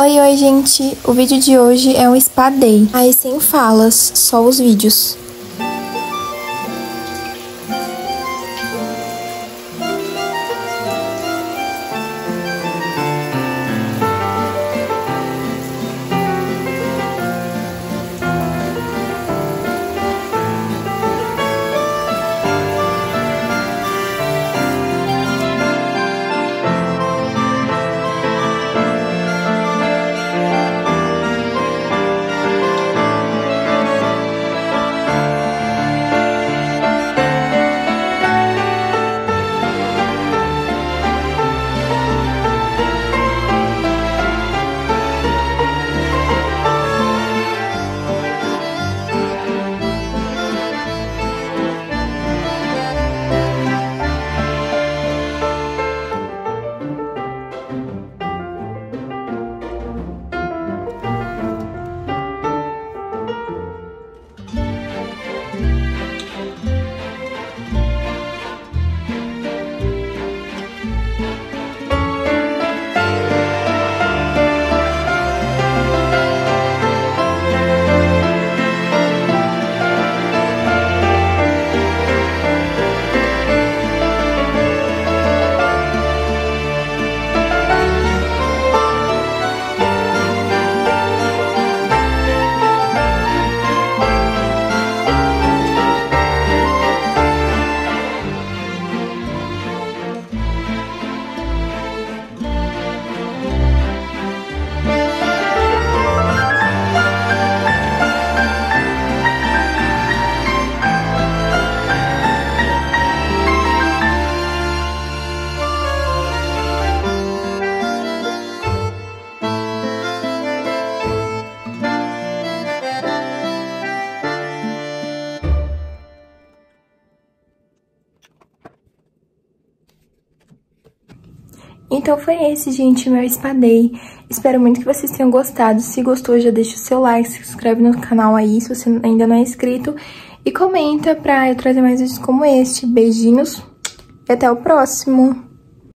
Oi, oi, gente! O vídeo de hoje é um spa day. Aí sem falas, só os vídeos. Então foi esse, gente, meu espadei. Espero muito que vocês tenham gostado. Se gostou, já deixa o seu like, se inscreve no canal aí se você ainda não é inscrito. E comenta pra eu trazer mais vídeos como este. Beijinhos e até o próximo!